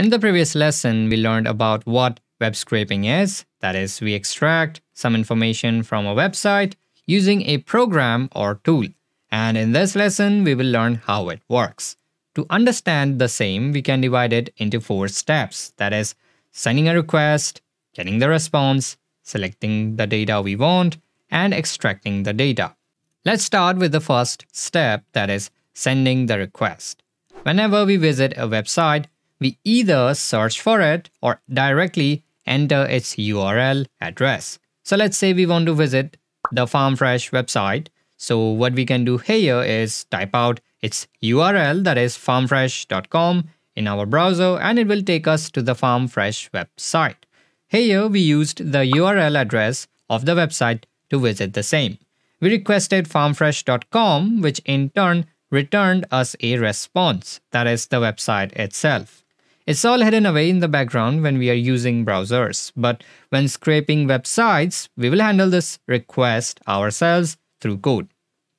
In the previous lesson, we learned about what web scraping is. That is, we extract some information from a website using a program or tool. And in this lesson, we will learn how it works. To understand the same, we can divide it into four steps. That is, sending a request, getting the response, selecting the data we want, and extracting the data. Let's start with the first step, that is, sending the request. Whenever we visit a website, we either search for it or directly enter its URL address. So let's say we want to visit the FarmFresh website. So what we can do here is type out its URL that is farmfresh.com in our browser and it will take us to the FarmFresh website. Here we used the URL address of the website to visit the same. We requested farmfresh.com which in turn returned us a response, that is the website itself. It's all hidden away in the background when we are using browsers, but when scraping websites, we will handle this request ourselves through code.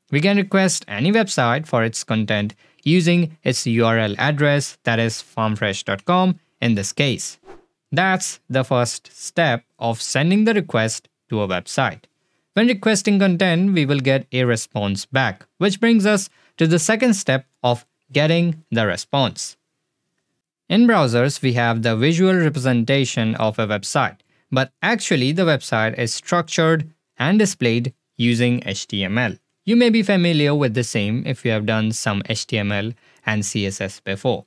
We can request any website for its content using its URL address, that is farmfresh.com in this case. That's the first step of sending the request to a website. When requesting content, we will get a response back, which brings us to the second step of getting the response. In browsers, we have the visual representation of a website, but actually the website is structured and displayed using HTML. You may be familiar with the same if you have done some HTML and CSS before.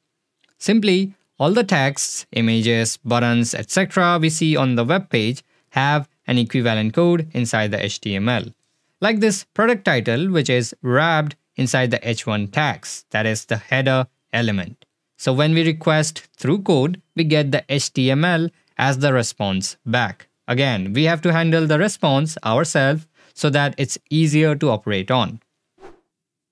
Simply, all the texts, images, buttons, etc. we see on the web page have an equivalent code inside the HTML. Like this product title which is wrapped inside the h1 tags, that is the header element. So when we request through code, we get the HTML as the response back. Again, we have to handle the response ourselves so that it's easier to operate on.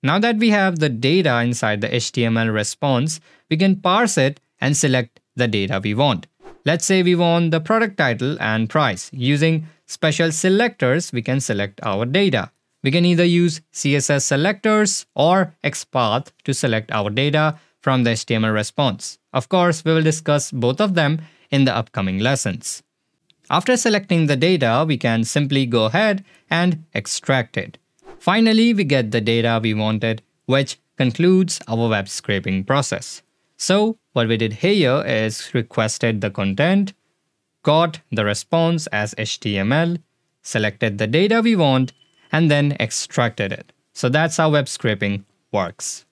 Now that we have the data inside the HTML response, we can parse it and select the data we want. Let's say we want the product title and price. Using special selectors, we can select our data. We can either use CSS selectors or XPath to select our data from the HTML response. Of course, we will discuss both of them in the upcoming lessons. After selecting the data, we can simply go ahead and extract it. Finally, we get the data we wanted, which concludes our web scraping process. So what we did here is requested the content, got the response as HTML, selected the data we want, and then extracted it. So that's how web scraping works.